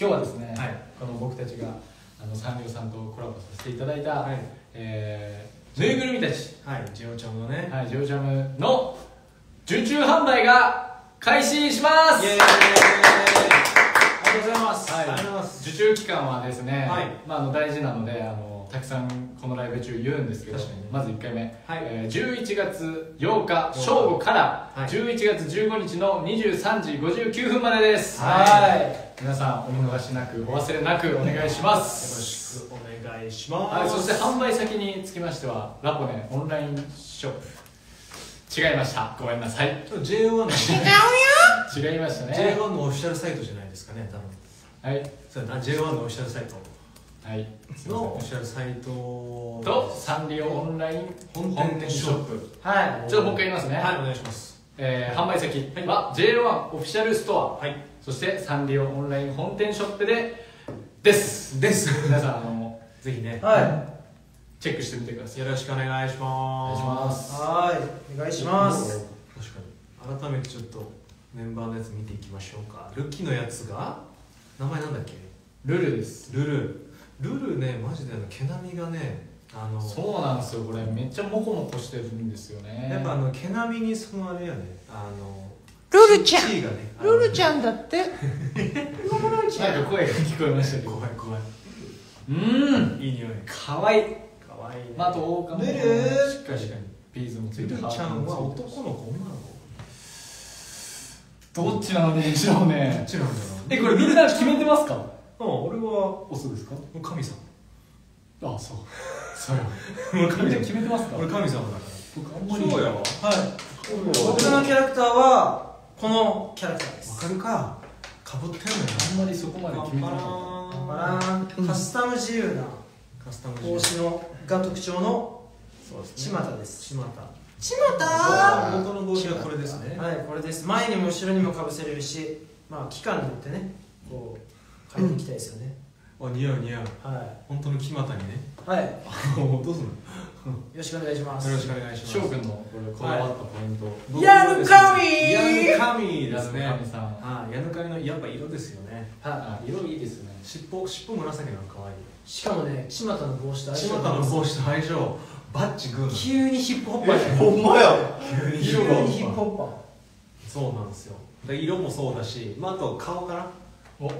今日はですね、はい。この僕たちがあのサンリオさんとコラボさせていただいた、はい。えー、ぬいぐるみたち、はい。ジオちゃんのね。はい、ジョージャムの受注販売が開始します。イエーイ。ありがとうございます。はい。ありがとうございます。受注期間はですね、はい。まあ、あの大事なのであのたくさんこのライブ中言うんですけどまず1回目、はい。えー11月8日正午からはい。11月15日の23時59分までです。はい。皆さんお見逃しなくお忘れなくお願いしまよろすしくお願いします。はい、そして販売先につきましてはラポネオンラインショップ。違いました。ごめんなさい。ちょっと J1 の違いましたね。J1 のオフィシャルサイトじゃないですかね多分。はい。そうだな J1 のオフィシャルサイトはい。のオフィシャルサイトとサンリオオンライン本店ショップ。はい。ちょっともう一回言いますね、はいお願いします。えー販売先は J1 オフィシャルストア。はい。そしてサンリオオンライン本店ショップでです。です。皆さんあのぜひね。はい。チェックしてみてください。よろしくお願いしおます。願いします。はい。お願いします。確かに。改めてちょっとメンバーのやつ見ていきましょうか。ルキのやつが名前なんだっけ？ルルです。ルルルルねマジで毛並みがねあのそうなんですよこれ。めっちゃモコモコしてるんですよね。やっぱあの毛並みにそのあれやねあのルルちゃん。ねルルちんゃんだって。なんか声が聞こえましたけど。怖い怖い。うん。いい匂い。かわいい、かわいいね。まあ、あとオオカルルしっかりピーズもついてルルちゃんは男の子？女のどっちなんでしょう子どっねちなんだろう？えこれみんな決めてますか？うん俺はオスですか？神様。あそう。そうよ 俺神様。決めてますか？俺神様だから。僕あんまり。そうやわ。はい。僕のキャラクターはこのキャラクターです。わかるか。かぶってんのよ。あんまりそこまで決めてなかっバランカスタム自由な。カスタム帽子のが特徴のそうですちまたです。ちまた。ちまた？元の帽子はこれですね。はいこれです。前にも後ろにもかぶせれるしまあ期間によってねこう変えていきたいですよね。あ似合う似合う。は本当の木俣にね。いはい。よ どうすんの？ろしくお願いします。よろしくお願いします。た翔くんのこれこだわったポイント、僕ヤヌカミ。ヤヌカミですね。ヤヌカミさん。はい。ヤヌカミのやっぱ色ですよね。はあ色いいですね。尻尾尻尾紫の可愛い。いしかもねちまたの帽子とちまたの帽子と相性。バッチグーの。急にヒップホッパーじゃんほんまや。急にヒップホそうなんですよ。で色もそうだし、まあ、あと顔かなお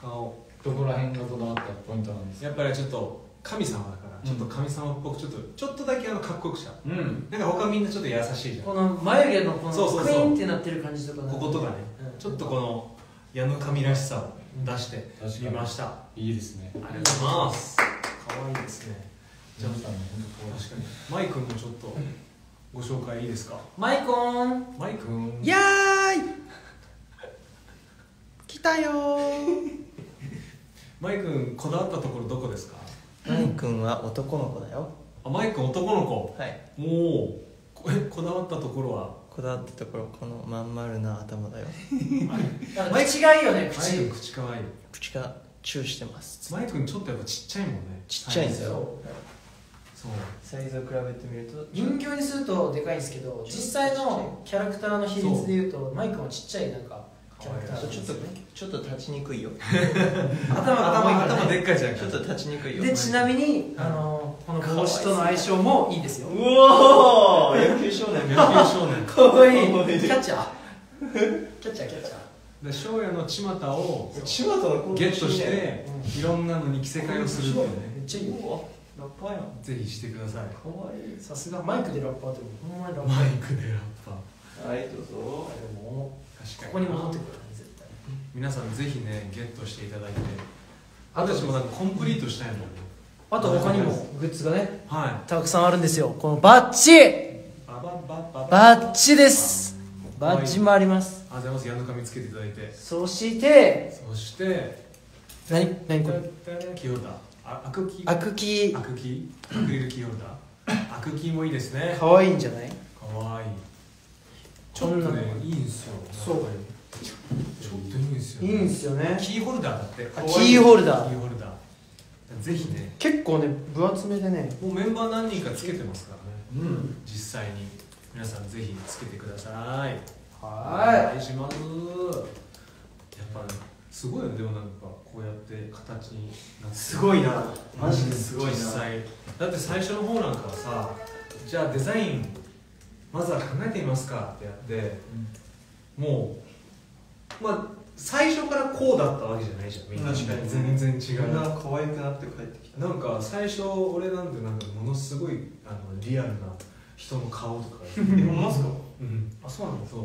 顔どこら辺がこだわったポイントなんですか？やっぱりちょっと神様だからちょっと神様っぽくちょっとちょっとだけあのかっこよくしたう。ん。なんか他みんなちょっと優しいじゃん。この眉毛のこそうそうそう。のクイーンってなってる感じとかなんかこことかね。うん。ちょっとこの矢の神らしさを出してみました。あいいですね。りがとうございます。可愛いですね。ジャムさんの本確かに。マイ君もちょっとご紹介いいですか？マイコン。マイ君。やーい。来たよーマイ君こだわったところどこですか？マイ君は男の子だよ。あマイ君男の子。はい。おおこえこだわったところは？こだわったところこのまん丸な頭だよ。マイ口がいいよねマイ君口口かわいい。口がチューしてます。マイ君ちょっとやっぱちっちゃいもんね。ちっちゃいんですよ。そう。サイズを比べてみると人形にするとでかいんですけど実際のキャラクターの比率でいうとマイクはちっちゃいなんかちょっとちょっと立ちにくいよ。頭頭ね。でっかいじゃん。ちょっと立ちにくいよ。でちなみにあのこの帽子との相性もいいですよ。うおー 野球少年野球少年。かわいい。キャッチャー。キャッチャーキャッチャー。で翔也のちまたをちまたのゲットしていろんなのに着せ替えをするっていうめっねちゃいいよラッパーやんぜひしてください。かわいい。さすがマイクでラッパーってほんまにラッパーマイクでラッパー。はいどうぞ。でもここに戻ってくるね絶対。皆さんぜひねゲットしていただいて。あと私もなんかコンプリートしたいもんね。あと他にもグッズがねはい。たくさんあるんですよ。このバッジ。バッジです。バッジもあります。あざいます。矢の紙つけていただいて。そしてそして何？何これ？キーホルダーあアクキーアクキアクキーアクリルキーホルダーアクキーもいいですねかわいいんじゃないかわいいちょっとねいいんすよ。そうちょっといいんすよいいんすよね。キーホルダーだって。あキーホルダー。キーホルダー。ぜひね。結構ね分厚めでね。もうメンバー何人かつけてますからね。うん。実際に。皆さんぜひつけてください。おは願いします。やっぱねすごいよ。ねでもなんかこうやっ形になって。すごいな。マジですごいな。実際。だって最初の方なんかはさじゃあデザインまずは考えてみますかってやってもうまあ最初からこうだったわけじゃないじゃんみんな。全然違う。な可愛くなって帰ってきた。なんか最初俺なんてなんかものすごいあのリアルな人の顔とか。えほんまっすか？うん。あそうなんだそう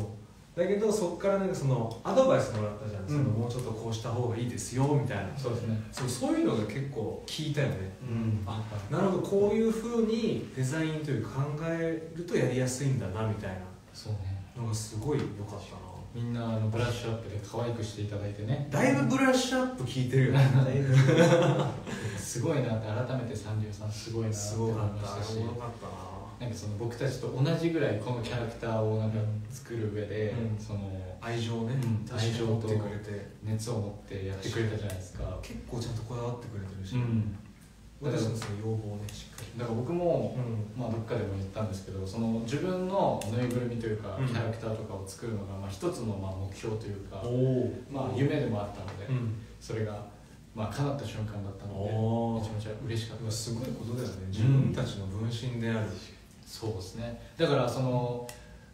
だけどそこからなんかそのアドバイスもらったじゃん、うん。そのもうちょっとこうした方がいいですよみたいな。そうですね。そうそういうのが結構聞いたよね。うん。あなるほどこういうふうにデザインというか考えるとやりやすいんだなみたいそうね。なのがすごい良かったな。みんなあのブラッシュアップで可愛くしていただいてね。だいぶブラッシュアップ聞いてるよね。すごいなって改めてサンリオさんすごいなって思いすごかっましたした。おもろかったななんかその僕たちと同じぐらいこのキャラクターをなんか作る上で、うん。その愛情ね、うん愛情と熱を持ってやってくれたじゃないですか。結構ちゃんとこだわってくれてるし、うん。私のその要望をねしっかり。だから僕も、うまあ、どっかでも言ったんですけどその自分のぬいぐるみというか、うん。キャラクターとかを作るのが、まあ、一つのまあ目標というか、まあ、夢でもあったので、うん。それが、まあ、叶った瞬間だったのでめちゃめちゃ嬉しかったです。すごいことだよね。自分たちの分身である、そうですね。だからその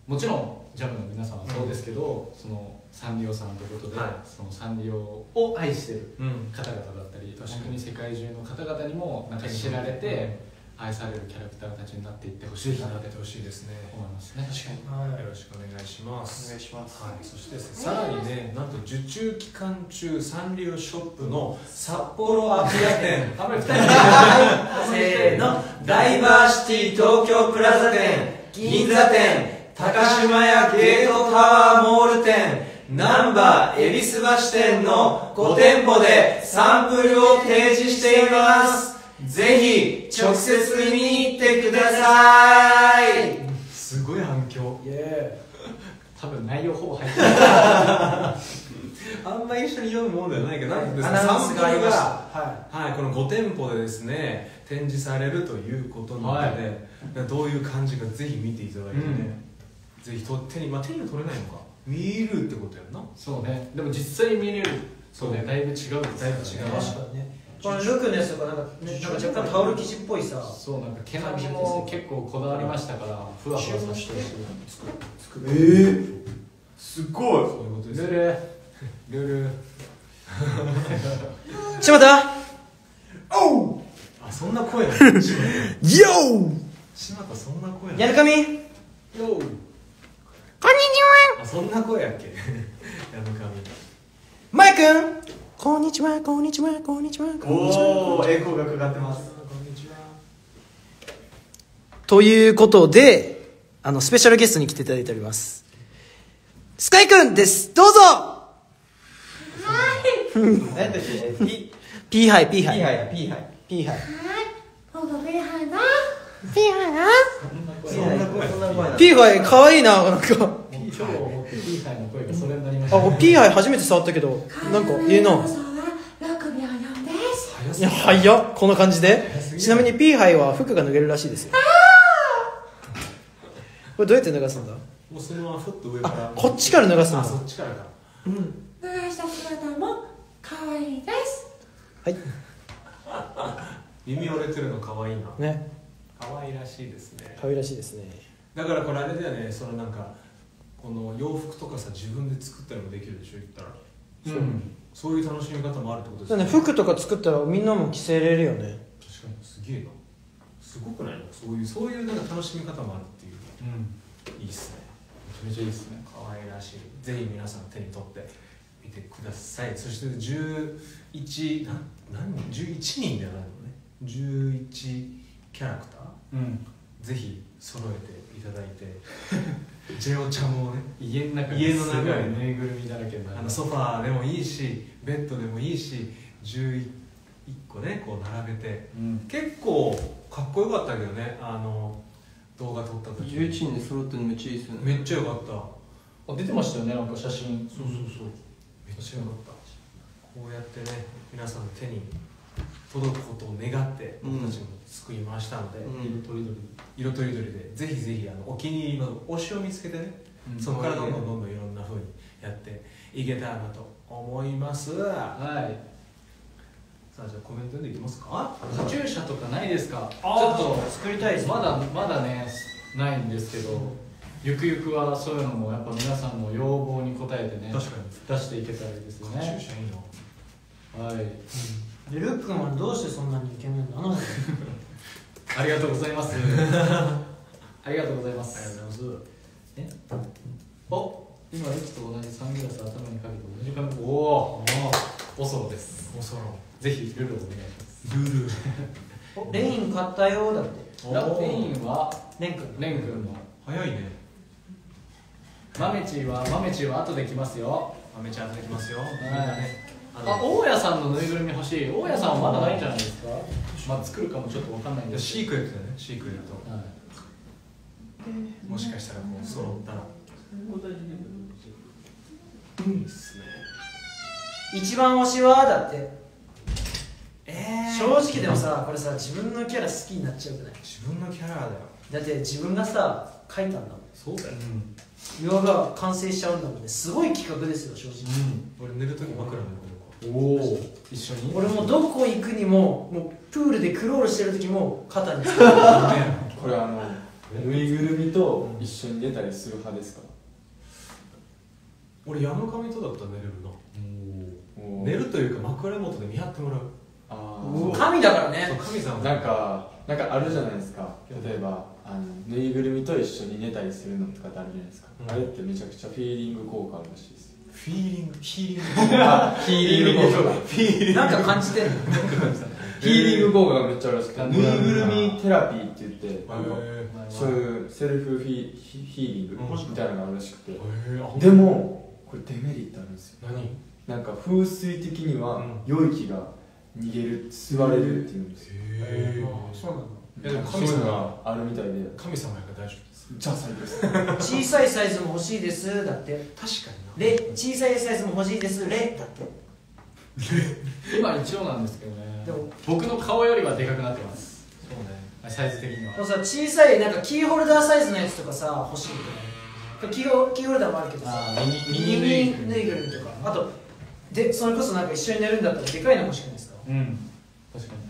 もちろんジャムの皆さんはそうですけど、そのサンリオさんということで、はい。そのサンリオを愛してるうん方々だったり確かに。本当に世界中の方々にもなんか知られて愛されるキャラクターたちになっていってほしいなってほしいですね。思いますね。確かに。はいよろしくお願いしまおす願いします。はい、そしてねさらにねなんと受注期間中サンリオショップの札幌アピア店。せーの。ダイバーシティ東京プラザ店。銀座店。高島屋ゲートタワーモール店。ナンバー恵比寿橋店の5店舗でサンプルを提示していますぜひ直接見に行ってください。すごい反響。多分内容ほぼ入ってない。あんまり一緒に読むものではないけどなんですねサンはプルがはい。この5店舗でですね展示されるということなので、どういう感じかぜひ見ていただいてね、ぜひと手にまあ手には取れないのか。見るってことやんな。そうね。でも実際に見れる。とね。だいぶ違う。だいぶ違いう。確かにねこのルクのやつとかなんか,、ね、なんか若干タオル生地っぽいさ。そうなんか毛並みも結構こだわりましたからふわふわさせて。えー、すごい。そういうことです。ルルルルちょっと待っあそんな声なの？たよ柴田そんな声なの？ーやるかみ？よーこんにちは。あそんな声やっけ？やのかみ。マイ君？こんにちはこんにちはこんにちはこんにちは。おおエコーがかかってます。ということであのスペシャルゲストに来ていただいております。スカイ君です。どうぞ。何だっけピピーハイピーピーハイハイ。だピーハイピーハイそんな声そんな声なピーハイかわいいななんか今日をもってピーハイの声がそれになりましたあピーハイ初めて触ったけどなんかいいな。早すぎいや早っ。この感じで。ちなみにピーハイは服が脱げるらしいですよ。これどうやって脱がすんだ？もうそのままふっと上から。あこっちから脱がすんあだそっちからか流した姿も可愛いです。はい。耳折れてるの可愛いな。ね。可愛らしいですね。可愛らしいですね。だからこれあれだよねそのなんかこの洋服とかさ自分で作ったりもできるでしょ言ったら。うん。そういう楽しみ方もあるってことですね。服とか作ったらみんなも着せれるよね。確かに。すげえな。すごくない？のそういうそういうなんか楽しみ方もあるっていう。うん。いいっすね。めちゃめちゃいいですね。可愛らしい。ぜひ皆さん手に取ってみてください。そして11な何人？11人じゃないのね。11キャラクター。うんぜひ揃えていただいて ジェオちゃんをね家の中家の中すごいぬいぐるみだらけになる。あのソファーでもいいしベッドでもいいし11個ねこう並べてうん。結構かっこよかったけどねあの動画撮った時11人で揃ってるのめっちゃいいですね。めっちゃよかった。あ出てましたよねなんか写真。そうそうそう。めっちゃよかった。こうやってね皆さんの手に届くことを願ってうん僕たちも作りましたので、うん。色とりどり色とりどりでぜひぜひあのお気に入りの推しを見つけてね、うん。そこからどんどんどんどんいろんな風にやっていけたらなと思います。はい。じゃあコメントでいきますか？カチューシャとかないですか？ちょあっと作りたいです。ねまだまだねないんですけどゆくゆくはそういうのもやっぱ皆さんの要望に応えてね確かに。出していけたらいいですよカチューねシャいいなはい。でルックンはどうしてそんなにイケメンなの？ありがとうございます。ありがとうございまあすりがとうございます。え？お？今駅と同じサングラス頭にかけて同じ髪おおおソロです。おそろ。ぜひルルをお願いします。ルール。お？レイン買ったよだって。ラペインは？レン君。レン君の。早いね。マメチーはマメチーは後で来ますよ。アメちゃんいただきますよ。はい。あ大家さんのぬいぐるみ欲しい。大家さんはまだないんじゃないですか？まあ作るかもちょっとわかんないんです。シークレットだね。シークレット。はい。もしかしたらもう揃ったら。いいっすね。一番推しはだって。え正直でもさこれさ自分のキャラ好きになっちゃうくない？自分のキャラだよ。だって自分がさ書いたんだもん。そうだよ。岩が完成しちゃうんだもんね。すごい企画ですよ正直、俺寝るとき枕だよおお一緒に俺もどこ行くにももうプールでクロールしてる時も肩につけてこれこれあのぬいぐるみと一緒に寝たりする派ですか？俺矢野髪とだったら寝れるな。寝るというか枕元で見張ってもらう。あ神だからそうね神様。なんかなんかあるじゃないですか。例えばあのぬいぐるみと一緒に寝たりするのとかってあるじゃないですか、うん。あれってめちゃくちゃフィーリング効果あるらしいですフィーリングヒーリング。あヒーリング効果。フィーリング。なんか感じてんの？ヒーリング効果がめっちゃあるらしくて。ぬいぐるみテラピーって言ってなんかへそういうセルフフィヒヒーリングうん。みたいなのがあるらしくて。でもこれデメリットあるんですよ。何？なんか風水的にはうん。良い気が逃げる吸われるっていうんですよ。へあそうなんだ。いやでもそういうの神様があるみたいで神様やから大丈夫です。じゃあ最高です小さいサイズも欲しいです。だって。確かにレ小さいサイズも欲しいです。レだって。今一応なんですけどね。でも。僕の顔よりはでかくなってます。そうね。サイズ的には。でもさ小さいなんかキーホルダーサイズのやつとかさ欲しいけどね。キーホキーホルダーもあるけどさ。ミニミニぬいぐるみとか。あとでそれこそなんか一緒に寝るんだったらでかいの欲しくないですか？うん。確かに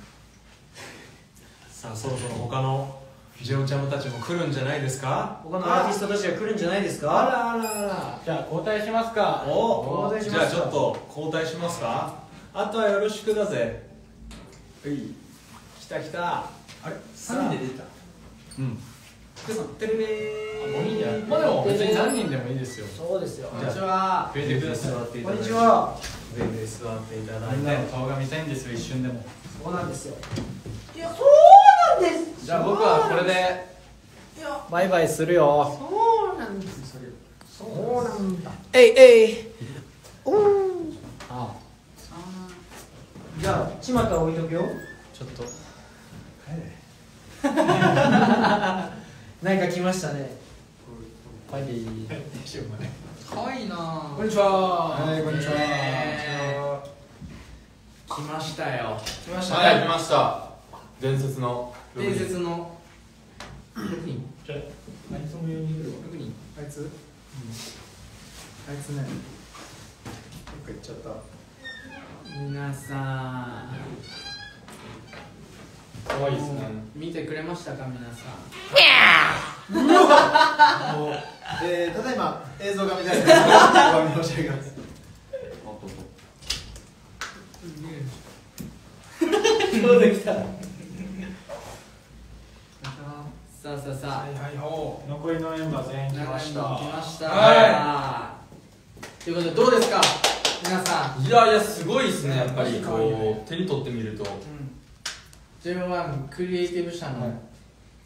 さあそろそろ他のジェオちゃんたちも来るんじゃないですか？他のアーティストたちが来るんじゃないですか？あらあらあら。じゃあ交代しますか。お交代しますか。じゃあちょっと交代しますか。あとはよろしくだぜ。はい。来た来た。あれ？3人で出た？うん。作ってるね5人じゃまあでも別に何人でもいいですよ。そうですよ。こんにちは。増えてください座っていこんにただいて。ちは。上で座っていただいみんなのて顔が見たいんですよ一瞬でも。そうなんですよ。いやそうです。じゃあ僕はこれでバイバイするよ。そうなんです。そうなんだえい。えいあじゃあちまた置いとくよ。ちょっと。何か来ましたね。はいかわいいなこんにちは。はいこんにちは。来ましたよ。来ましたはい来ました。伝説の伝説の。6人じゃあ何その4人いは6人あいつ？あいつね。どっか行っちゃった。皆さ可愛いですね。ん見てくれましたか皆さん？えー、ただいま映像が見たいです。お詫び申し上げます。そうできたさあさあさあ。はいはいほ残りのメンバー全員来ました。来ました。はということでどうですか？皆さん。いやいやすごいですねやっぱり。こう手に取ってみると。J1 クリエイティブ社はい。の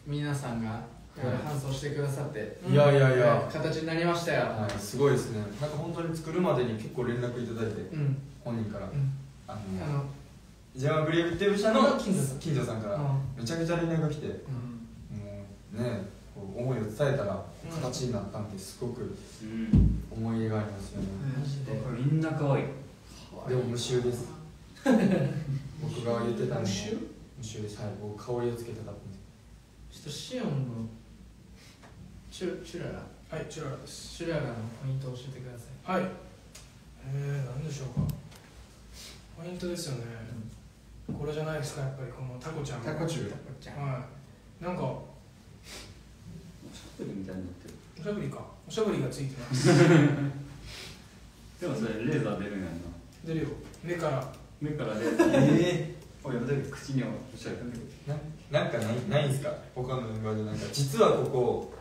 皆さんが搬送してくださって。いやいやいや。形になりましたよ。はいすごいですね。なんか本当に作るまでに結構連絡いただいてうん。本人から。ん。ああののジャマクリエイティブ社のの近所さんからうん。めちゃくちゃ連絡が来てもうん。うねこう思いを伝えたらうん形になったんで、すごくうん。思い入れがありますよね、マジでみんな可愛い。でも無臭です。僕が言ってたのも無臭？です。はい。僕香りをつけたかったんです。ちょっとシオンのチュチュララ。はいチュララです。チュララのポイントを教えてください。はい。えー、何でしょうか。ポイントですよね、これじゃないですかやっぱりこのタコちゃんタコチュウはい。なんかおみたいになってる。しゃぶりか。おしゃぶりがついてます。でもそれレーザー出るんやんな。出るよ。目から。目からレーザー。ええおいやめて口にはおっしゃるかんけどななんかないないんすか？他のメでなんか。実はここ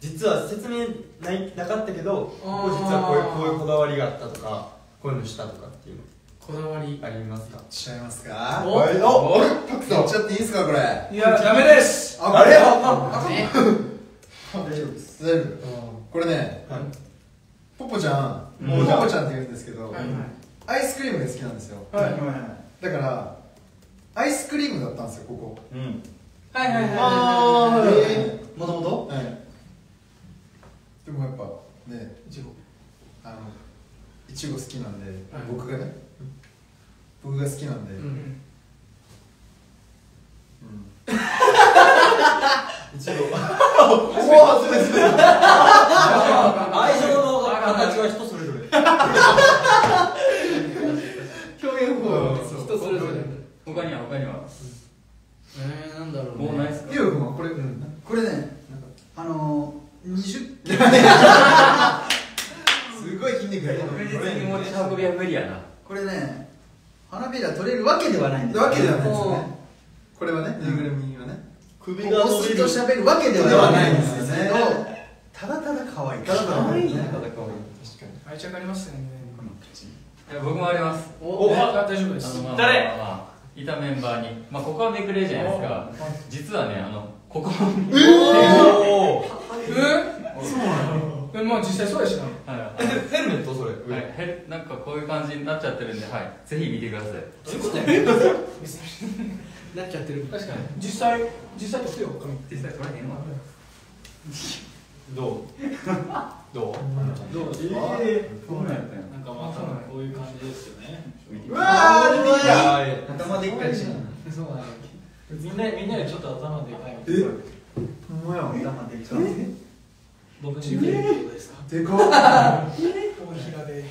実は説明ないなかったけどここ実はこういうこういうこだわりがあったとかこういうのしたとかっていうの。こだわり。ありますか？しちゃいますか？おはいおおパクさん。っちゃっていいですかこれ。あいやダメです。あれ？あね大丈夫です。大丈夫これねはい。ポポちゃんうん。ポポちゃん。って言うんですけどはいアイスクリームが好きなんですよ。はい。だからアイスクリームだったんですよここ。うん。はいはいはい。あはいえもともとはい。でもやっぱねいちご。あのいちご好きなんで、はい。僕がね。僕が好きなんで、ううんん。いちごおお外れずれ愛情の形は人それぞれ。表現方法。人それぞれ他には他には。えー、なんだろうね。もうないっすか？これ、うん、これねあのー、20すごい筋肉がいる確実に持ち運びは無理やな。これね花びら取れるわけではないんですわけではないですよね。これはねぬいぐるみ。はね首が伸びる。と喋るわけではないんですよね。ただただ可愛い。ただただ可愛いねただ可愛い確かに。愛着ありますよね僕もあります。おあ大丈夫です。誰？まあまあいたメンバーに。まあここはめくれじゃないですか。実はねあのここ。ええまあ実際そうやしなはい。ヘルメットそれ？上、はい、へなんかこういう感じになっちゃってるんで、はい、ぜひ見てください。どういうことや なっちゃってる。確かに。実際実際撮ってよ髪実際撮らへんわ。どう？どう？どう？ですか、えうなんやったんや。なんかまあこういう感じですよね。う。わー出てきたあー頭でっかいしそうなんや。みんなみんなよりちょっと頭でかいみたいな。ほんまや。頭でっかい僕に見えるってことですか？でかっ。大平で。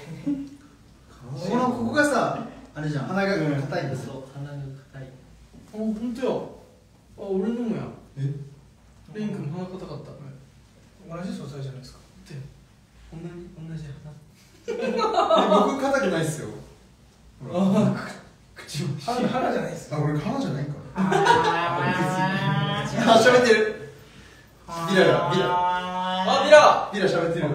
このここがさあれじゃん。鼻が硬いんですよあ本当やあ俺のもやえレイン君鼻硬かった同じ素材じゃないですか同じ同じえ僕硬くないっすよあ口鼻鼻じゃないですこれ鼻じゃないんかああ喋ってるビラがビラあビラビラ喋ってる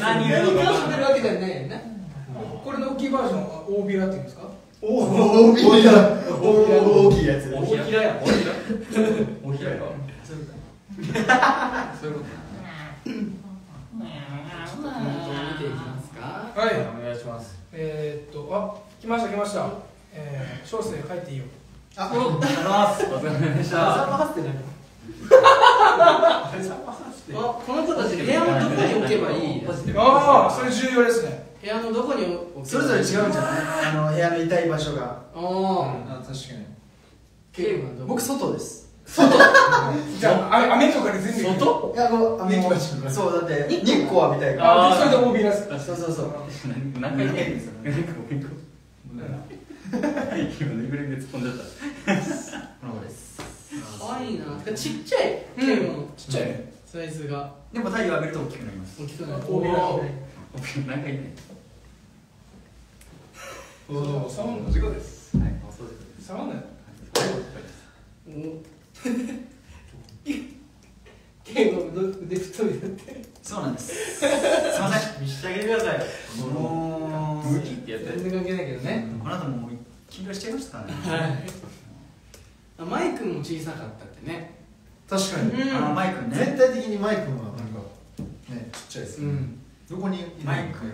何を喋るわけじゃないよねこれの大きいバージョンは大ビラっていうんですか？おおビラ大きいやつ。大平や。大平。大平や。そういうこと。見ていきますか。はい。お願いします。えー、っとあ来ました来ました。えー、小生帰っていいよ。あ。お疲れ様でした。あこの子たち部屋のどこに置けばいい？ああそれ重要ですね部屋のどこにそれぞれ違うんじゃない？あの部屋の痛い場所が。ああ。あ確かに。ケイはどこ？僕外です。じゃああ雨とかで全部外？いやこうそうだって日光？浴びたいから。ああー。それで大ビラですそうそうそう。何回言ってんですよ。なんかごめんごめん今ぬいぐるみで突っ込んじゃった。この。子です可愛いなてかちっちゃいケイの。ちっちゃいねサイズがでも太陽浴びると大きくなります大きくなる大ビラ何回言ってん。おおサウンド事故です。はい、お掃除です。サウンドケイの腕太いだって。そうなんです。すいません。見してあげてください。もうムキってやって。全然関係ないけどねこの後もう緊張しちゃいましたねあマイクも小さかったってね。確かに。あのマイクね。全体的にマイクはなんかねちっちゃいですね。うん。どこにマイクね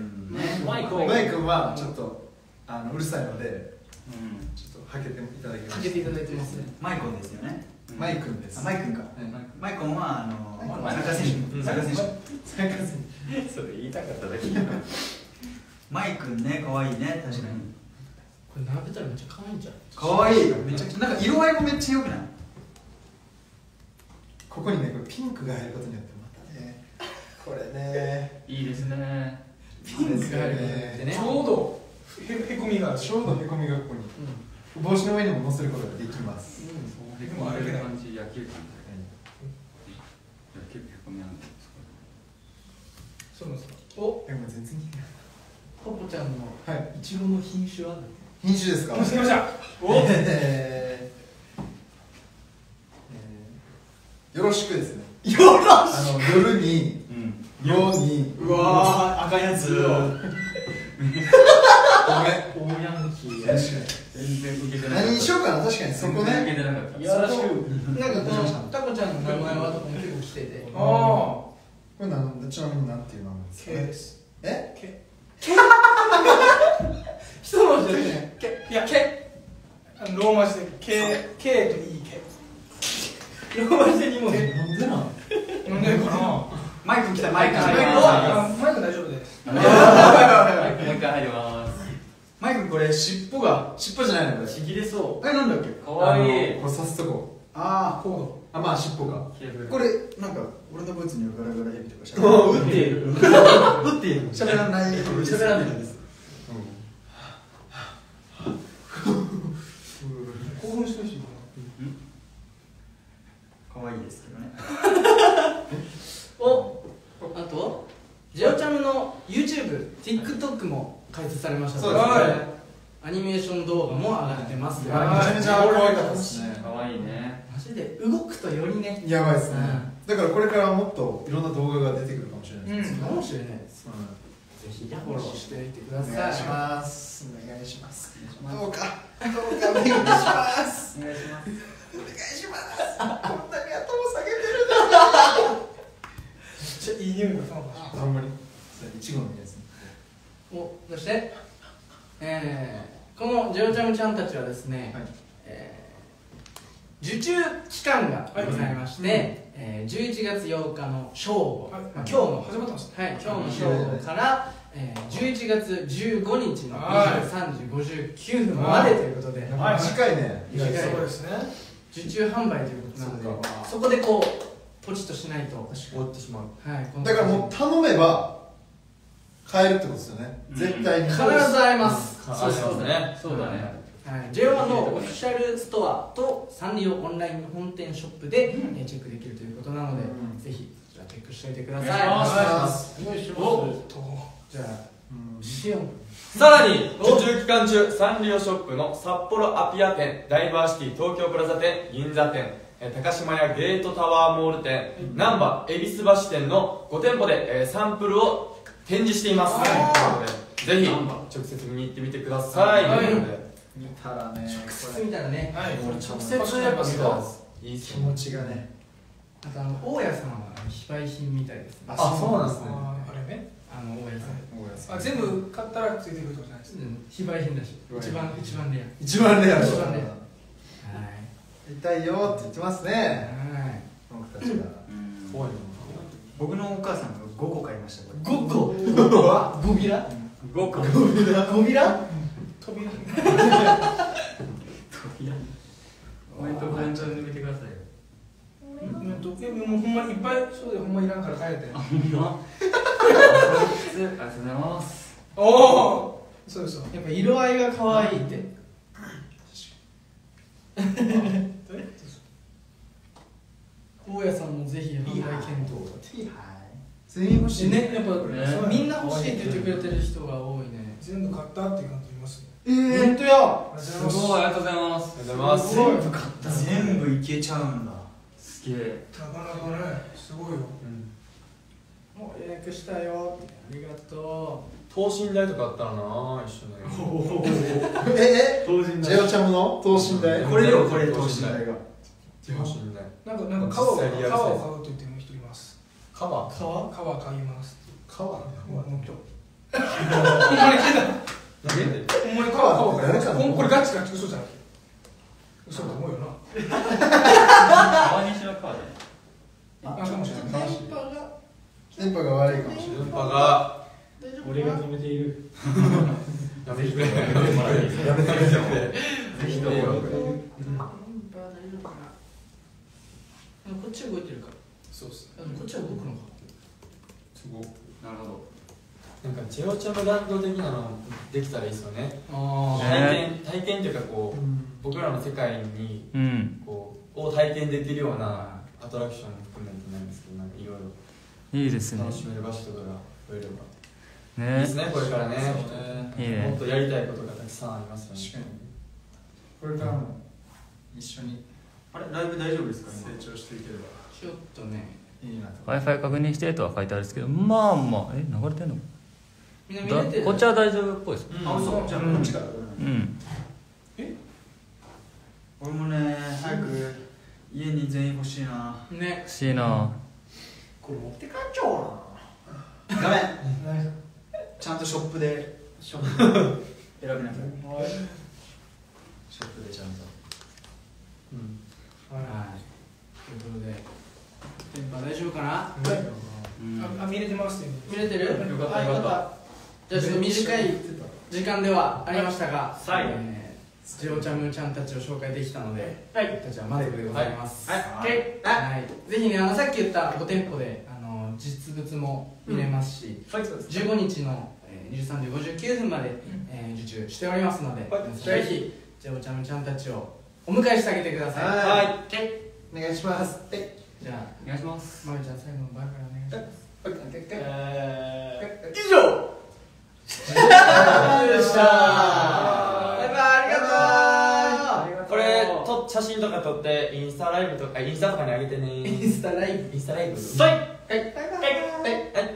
マイクマイクはちょっとあのうるさいのでうん。ちょっとはけていただきまかけていただいてますね。マイコンですよね。マイクンです。あマイクンかマイコンはあのサッカー選手。選手。サッカー選それ言いたかっただけ。マイクンね可愛いね。確かに。これ並べたらめっちゃ可愛いんじゃん。可愛い。めちゃくちゃ。なんか色合いもめっちゃ良くない？ここにねこれピンクが入ることによってまたね。これね。いいですね。ピンクが入ることによってね。ちょうどへへこみがあるちょうどへこみがここに。帽子の上にも乗せることができます。でもあれけない感じ野球感野球へこみなんですかそうなんですか。おでも全然ポポちゃんのはいいちごの品種は品種ですか？見つけましたおえーえーよろしくですね。よろしあの夜にうん。よに。うわー赤いやつごめん大ヤンキー確か全然受けてになかった何にしようかな確かにそこ全然受ねけてなかったよろしくなんかこのタコちゃんの名前はとかも結構来ててああこれなん？ちなみになんていう名前ですかすえ一文字ですねいやのローマ字で K, K と EK ローマ字で2文字なんでなんなんでかなマイク来たマイクマイク大丈夫です入ります。マイクこれ尻尾が尻尾じゃないのこれ。ちぎれそえなんだっけ？かわいい。これ刺すとこ。あコードああまあ尻尾がうこれなんか俺のブーツにガラガラヘビとかしゃお打 っている。打っている。べらない 喋らないです。興奮してる。し可愛いですけどねおあとジェオチャムの YouTubeTikTok も開設されましたそうですね。アニメーション動画も上がってますめちゃめちゃ可愛かったですね。かわいいね。マジで動くとよりねやばいですね。だからこれからもっといろんな動画が出てくるかもしれないですうんかもしれないです。うぜひフォローしてみてくだんお願いしさいます。お願いします。どうか。どうかお願いします。お願いします。お願いします。こんなに頭下げてるめっ ちゃいい匂いがさあんまり。いちごのやつおそして、えー、このジェオチャムちゃんたちはですね、はい。えー受注期間がございまして、えー11月8日の正午、はい。まあ、今日の始まったんですねはい、今日の正午から、えー、11月15日のはい。23時59分までということで、はい。短い。ね。短い。そうですね。受注販売ということなのでそうかそこでこうポチッとしないと、終わってしまう。はい、だからもう頼めば買えるってことですよね。絶対に。必ず会えます、そうそうだね。そうだね。はい、J1 のオフィシャルストアとサンリオオンライン本店ショップで、えーチェックできるということなので、うん。ぜひそちらチェックしておいてくだおさい願いします。お願いします。と。じゃあうん。シオンさらに受注期間中サンリオショップの札幌アピア店ダイバーシティ東京プラザ店銀座店えー高島屋ゲートタワーモール店難波恵比寿橋店の5店舗で、えーサンプルを展示しています、はい。ぜひ。直接見に行ってみてください、はい。見たらね直接見たらね。はい。これ直接やっぱ見たらい気持ちがね。あとあの大家さんは非売品みたいですね。あそうなんですね。あれね。あの大家さん、あ全部買ったらついてくるってことじゃないですうん、非売品だし。一番一番レ一番レア。一番レア。痛い。よって言ってますアね。はい。僕たちが。僕のお母さんが5個買いましたこれ。5個？ゴビラ？5個ゴビラ。扉コメントコメントで見てくださいよ。うん。とえもうほんまにいっぱいそうでほんまいらんから帰れて。ほんま？ありがとうございます。おおそうですよやっぱ色合いが可愛いって。大家さんもぜひ販売検討を全員欲しい。ねやっぱ、ねそうみんな欲しいって言ってくれてる人が多いね。全部買ったって感じいますねえー。本当やありがとうございます。すごいありがとうございます。ありがとうございますすごい。全部いけちゃうんだ。すげえ。なかなかねすごいよ。もう予約したよ。ありがと等身大とかあったらな一緒に。ええ？当人ジェオチャムの？等身大？これよこれ等等身大。身大が。等身大。なんかなんか革を買うと言ってる人いますカバう革革買います。革ほんまに聞いたほんまに革革買いますこれガチガチ嘘じゃない嘘と思うよな。川西の川であかもしれない。電波が。電波が悪いかもしれない。電波が。俺が止めている。やめてくれ。やめてくれ。やめてくれ。ぜひどうぞ電波大丈夫かな？あこっち動いてるからそうっすあでもこっちは動くのか。すごいなるほど。なんかジェオチャムランド的なのできたらいいですよね。あ体験体験というかこう、僕らの世界にうん。こうを体験できるようなアトラクションも含めてなんですけどなんかいろいろ。いいですね。楽しめる場所とかが増えれば、ね。いいですねこれからね。いいね。もっとやりたいことがたくさんありますよね。確かに。これからも一緒に。あれライブ大丈夫ですか？成長していければちょっとね w i f i 確認してとは書いてあるんですけどまあまあえ流れてんの？みんな見れてる？だこっちは大丈夫っぽいです。あ嘘じゃあこっちから。うん。俺もね早く家に全員欲しいな。ね。欲しいな。これ持って帰っちゃおうかダメ。ちゃんとショップで。ショップ。で選びなさい。ショップでちゃんと。はい。ということで大丈夫かな？ああ見れてます見れてる？よかったよかった。じゃあちょっと短い時間ではありましたが、はい。えージオチャムちゃんたちを紹介できたので、はい、僕たちは満足でございます。はい。はい。はい。ぜひね、あのさっき言った5店舗であの実物も見れますし、はいそうです15日の、えー、23時59分まで、えー受注しておりますので、ぜひジオチャムちゃんたちをお迎えしてあげてください。はい。はい。お願いしますじゃあ、お願いしますまみちゃん最後のバイバイお願いします。え以上ーでしたバイバイありがとうこれと写真とか撮ってインスタライブとかインスタとかに上げてねインスタライブインスタライブはいはい、バイバイ